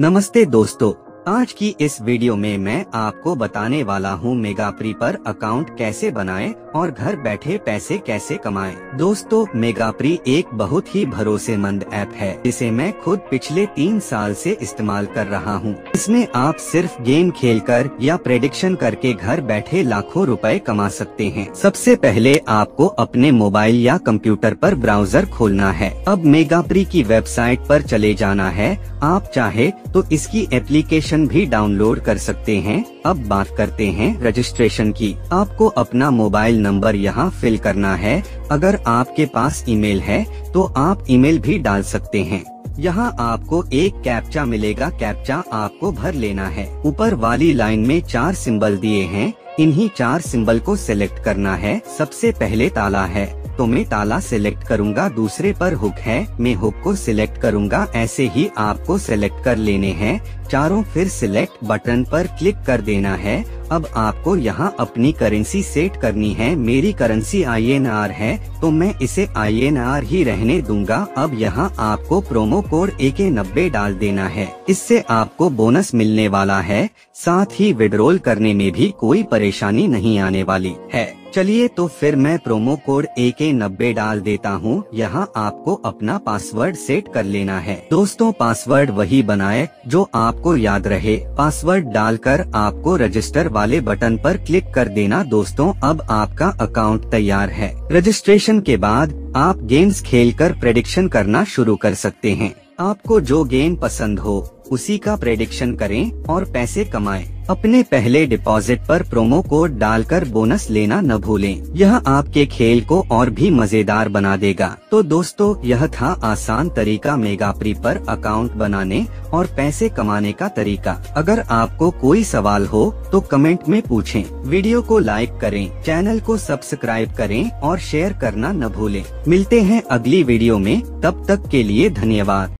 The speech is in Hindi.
नमस्ते दोस्तों आज की इस वीडियो में मैं आपको बताने वाला हूँ मेगाप्री पर अकाउंट कैसे बनाएँ और घर बैठे पैसे कैसे कमाएँ। दोस्तों, मेगाप्री एक बहुत ही भरोसेमंद ऐप है, जिसे मैं खुद पिछले तीन साल से इस्तेमाल कर रहा हूँ। इसमें आप सिर्फ़ गेम खेलकर या प्रेडिक्शन करके घर बैठे लाखों रुपए कमा सकते हैं। सबसे पहले आपको अपने मोबाइल या कंप्यूटर पर ब्राउज़र खोलना है। अब मेगाप्री की वेबसाइट पर चले जाना है। आप चाहे तो इसकी एप्लीकेशन एप्लीकेशन भी डाउनलोड कर सकते हैं। अब बात करते हैं रजिस्ट्रेशन की। आपको अपना मोबाइल नंबर यहाँ फिल करना है। अगर आपके पास ईमेल है तो आप ईमेल भी डाल सकते हैं। यहाँ आपको एक कैप्चा मिलेगा। कैप्चा आपको भर लेना है। ऊपर वाली लाइन में चार सिंबल दिए हैं। इन्हीं चार सिंबल को सिलेक्ट करना है। सबसे पहले ताला है। तो मैं ताला सिलेक्ट करूँगा, दूसरे पर हुक है, मैं हुक को सिलेक्ट करूँगा, ऐसे ही आपको सिलेक्ट कर लेने हैं। चारों फिर सिलेक्ट बटन पर क्लिक कर देना है। अब आपको यहाँ अपनी करेंसी सेट करनी है। मेरी करेंसी INR है तो मैं इसे INR ही रहने दूँगा। अब यहाँ आपको प्रोमो कोड ए के नब्बे डाल देना है। इससे आपको बोनस मिलने वाला है। साथ ही विड्रोल करने में भी कोई परेशानी नहीं आने वाली है। चलिए तो फिर मैं प्रोमो कोड ए के नब्बे डाल देता हूँ। यहाँ आपको अपना पासवर्ड सेट कर लेना है। दोस्तों पासवर्ड वही बनाए जो आपको याद रहे। पासवर्ड डालकर आपको रजिस्टर वाले बटन पर क्लिक कर देना। दोस्तों, अब आपका अकाउंट तैयार है। रजिस्ट्रेशन के बाद आप गेम्स खेलकर प्रेडिक्शन करना शुरू कर सकते हैं। आपको जो गेम पसंद हो, उसी का प्रेडिक्शन करें और पैसे कमाएँ। अपने पहले डिपॉजिट पर प्रोमो कोड डालकर बोनस लेना न भूलें। यह आपके खेल को और भी मज़ेदार बना देगा तो दोस्तों, यह था आसान तरीका मेगाप्री पर अकाउंट बनाने और पैसे कमाने का तरीका अगर आपको कोई सवाल हो तो कमेंट में पूछें। वीडियो को लाइक करें, चैनल को सब्सक्राइब करें और शेयर करना न भूलें। मिलते हैं अगली वीडियो में, तब तक के लिए धन्यवाद